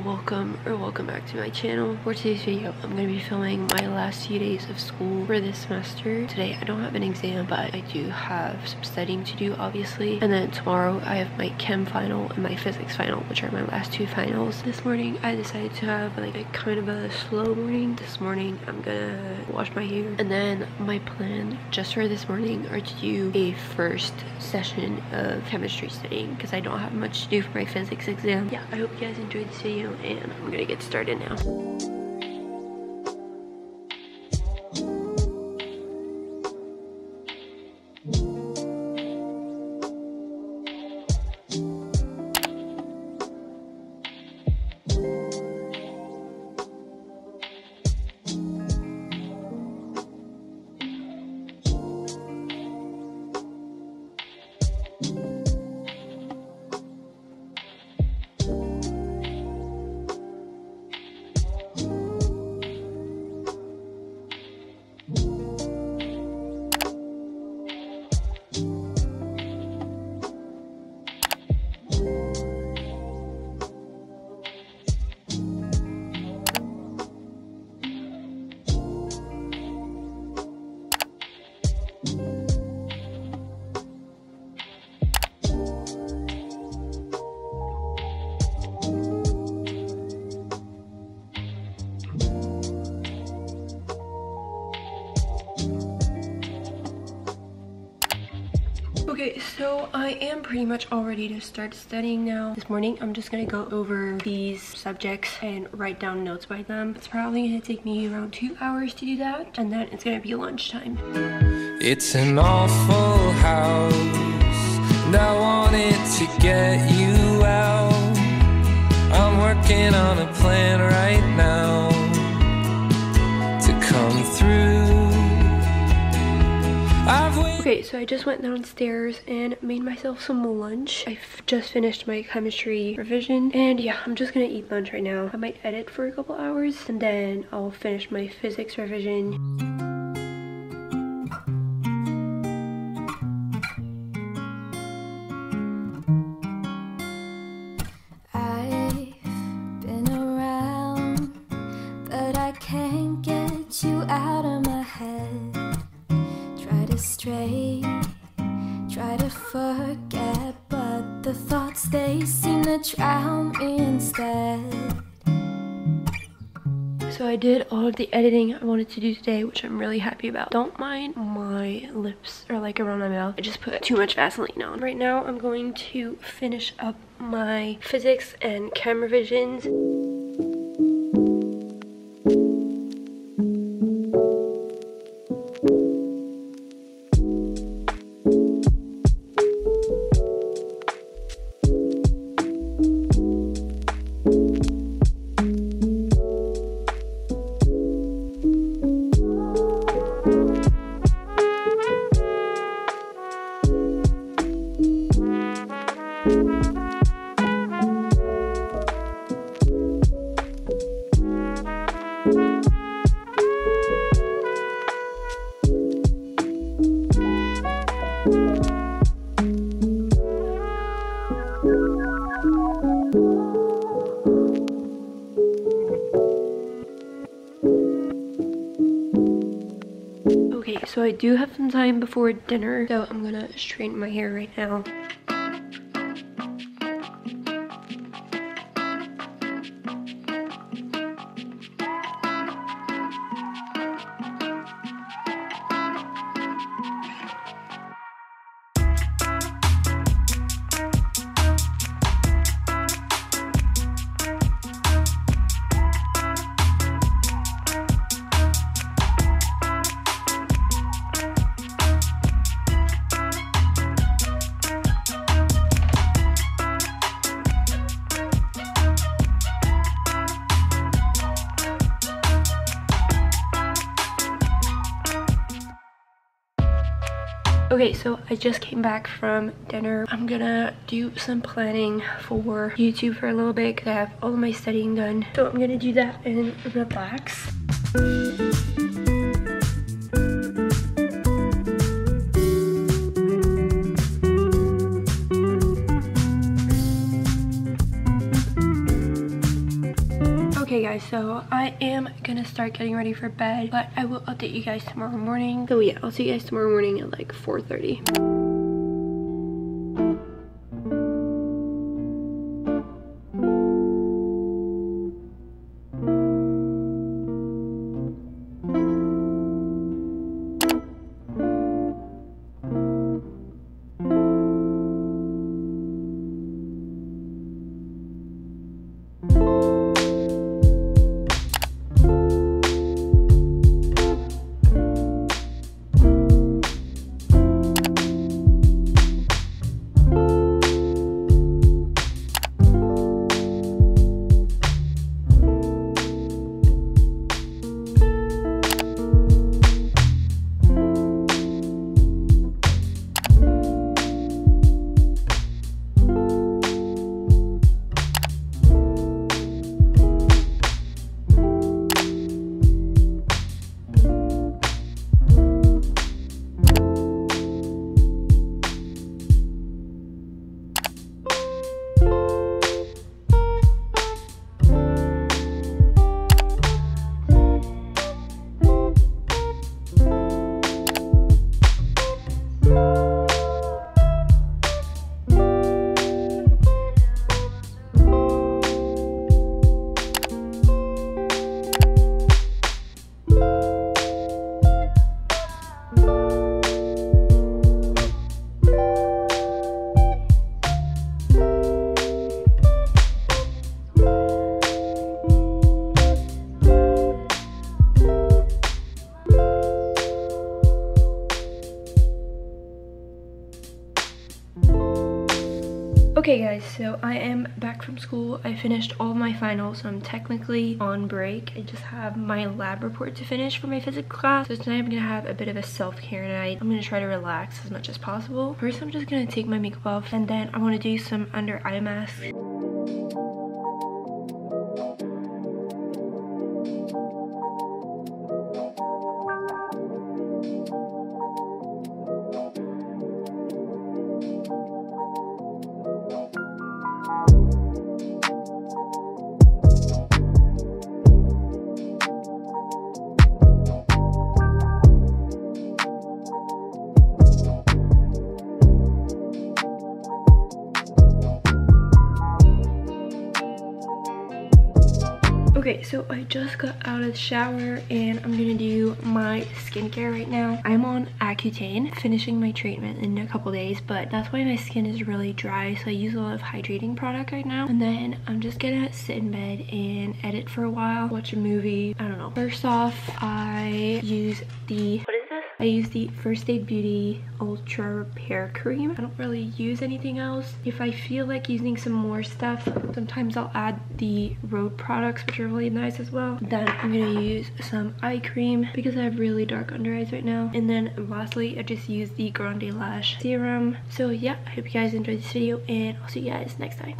welcome or welcome back to my channel. For today's video i'm going to be filming my last few days of school for this semester. Today i don't have an exam but i do have some studying to do obviously. And then tomorrow i have my chem final and my physics final which are my last two finals. This morning i decided to have like a kind of a slow morning. This morning i'm gonna wash my hair. And then my plan just for this morning are to do a first session of chemistry studying because i don't have much to do for my physics exam. Yeah i hope you guys enjoyed this video and I'm gonna get started now. So I am pretty much all ready to start studying now. This morning, I'm just gonna go over these subjects and write down notes by them. It's probably gonna take me around two hours to do that, and then it's gonna be lunchtime. It's an awful house, I wanted to get you out. So I just went downstairs and made myself some lunch. I've just finished my chemistry revision and yeah, I'm just gonna eat lunch right now. I might edit for a couple hours and then I'll finish my physics revision. Drown instead so I did all of the editing I wanted to do today, which I'm really happy about. Don't mind my lips are like around my mouth. I just put too much Vaseline on. Right now, I'm going to finish up my physics and chem revisions. Do have some time before dinner, so I'm gonna straighten my hair right now. Okay, so I just came back from dinner. I'm gonna do some planning for YouTube for a little bit because I have all of my studying done. So I'm gonna do that and relax. So I am gonna start getting ready for bed, but I will update you guys tomorrow morning. So yeah, I'll see you guys tomorrow morning at like 4.30. guys, so I am back from school. I finished all my finals, so I'm technically on break. I just have my lab report to finish for my physics class. So tonight I'm gonna have a bit of a self-care night. I'm gonna try to relax as much as possible. First, I'm just gonna take my makeup off and then I wanna do some under eye masks. I just got out of the shower and I'm gonna do my skincare right now. I'm on Accutane, finishing my treatment in a couple days, but that's why my skin is really dry, so I use a lot of hydrating product right now. And then I'm just gonna sit in bed and edit for a while, watch a movie, I don't know. First off, I use the, what is? I use the First Aid Beauty Ultra Repair Cream. I don't really use anything else. If I feel like using some more stuff, sometimes I'll add the Rhode products, which are really nice as well. Then I'm gonna use some eye cream because I have really dark under eyes right now. And then lastly, I just use the Grande Lash Serum. So yeah, I hope you guys enjoyed this video and I'll see you guys next time.